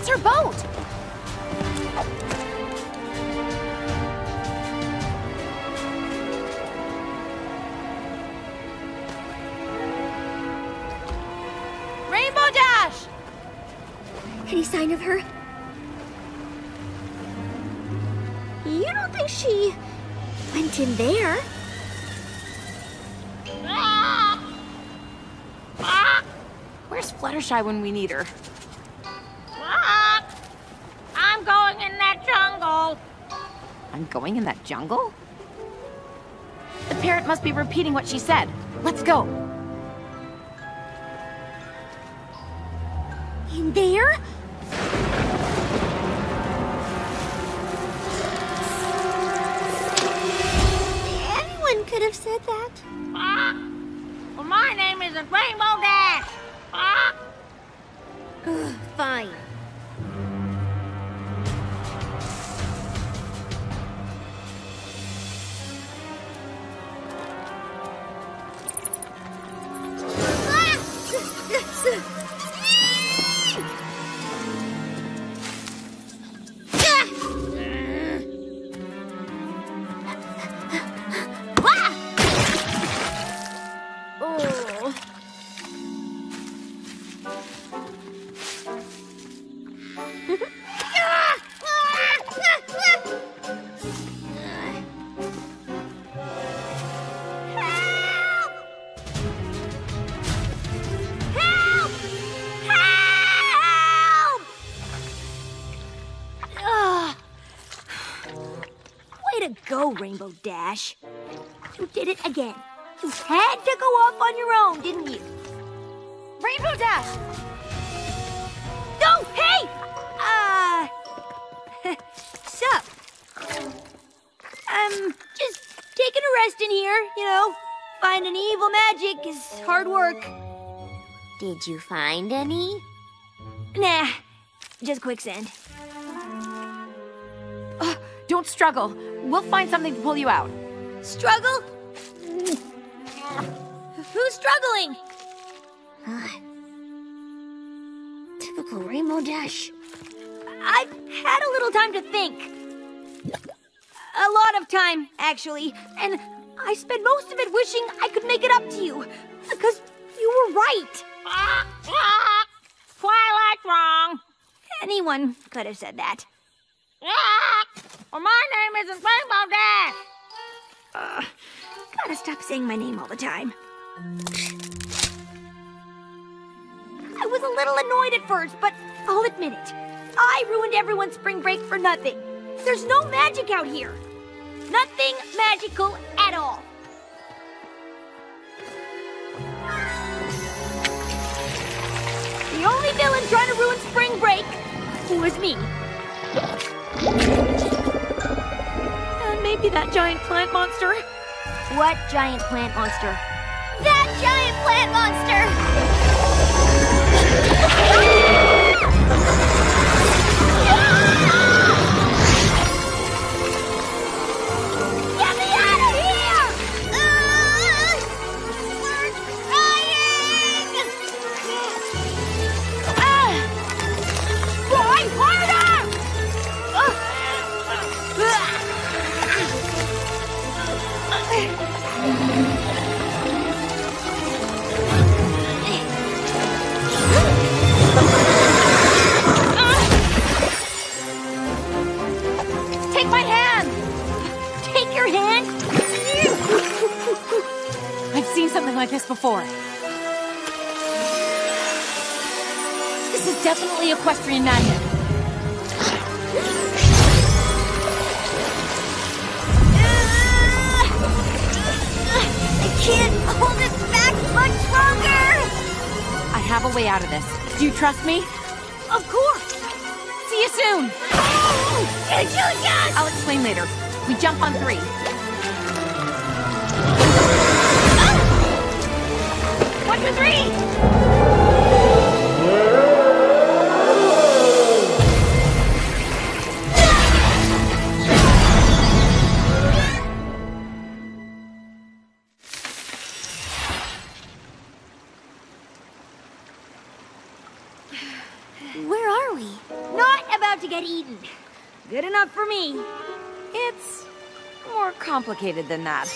That's her boat! Rainbow Dash! Any sign of her? You don't think she went in there? Ah! Ah! Where's Fluttershy when we need her? That jungle. I'm going in that jungle? The parrot must be repeating what she said. Let's go. In there? Anyone could have said that. Ah. Well, my name isn't Rainbow Dash. Ah. Ugh, fine. Go, Rainbow Dash. You did it again. You had to go off on your own, didn't you? Rainbow Dash! No, hey! Uh. Sup? I'm just taking a rest in here, you know. Finding evil magic is hard work. Did you find any? Nah, just quicksand. Ugh, don't struggle. We'll find something to pull you out. Struggle? Who's struggling? typical Rainbow Dash. I've had a little time to think. A lot of time, actually. And I spent most of it wishing I could make it up to you. Because you were right. Ah. Ah. Twilight's wrong. Anyone could have said that. Well, my name isn't Rainbow Dash. Uh, gotta stop saying my name all the time. I was a little annoyed at first, but I'll admit it. I ruined everyone's spring break for nothing. There's no magic out here. Nothing magical at all. The only villain trying to ruin spring break was me. Maybe that giant plant monster. What giant plant monster? That giant plant monster! This is definitely equestrian magic. I can't hold it back much longer! I have a way out of this. Do you trust me? Of course! See you soon! Oh, I'll explain later. We jump on three. Ah! One, two, three! To get eaten. Good enough for me. It's more complicated than that.